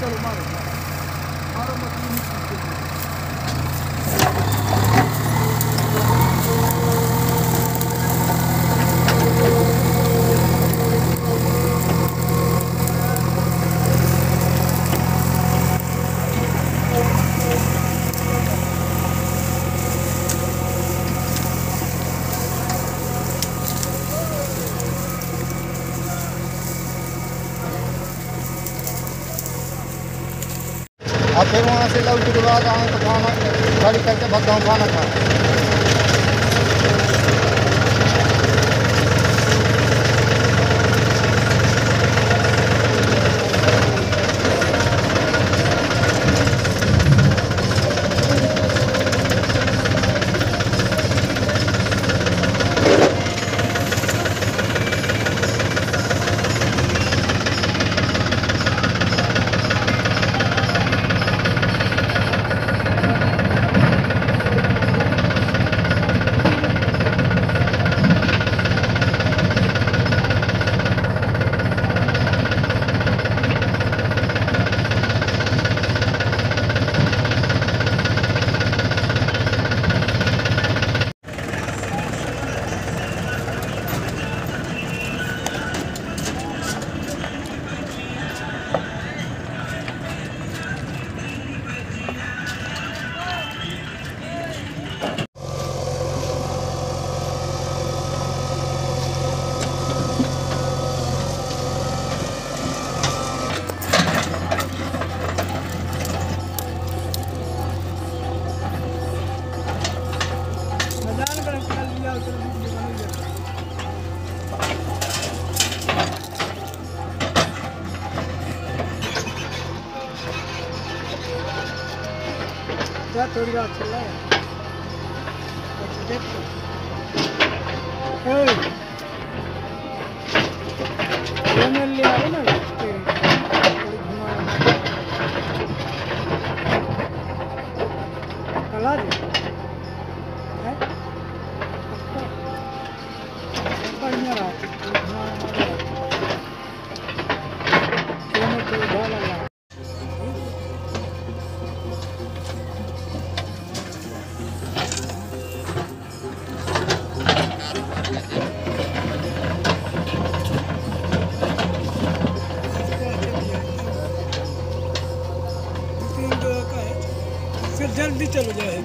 चलो मारो और फिर वहाँ से लौट के बाद आए तो खाना गाड़ी करके भगाऊँ खाना खा যা তৈরি হচ্ছিল এই ফোনের লিয়ে না जल्दी चल जाए।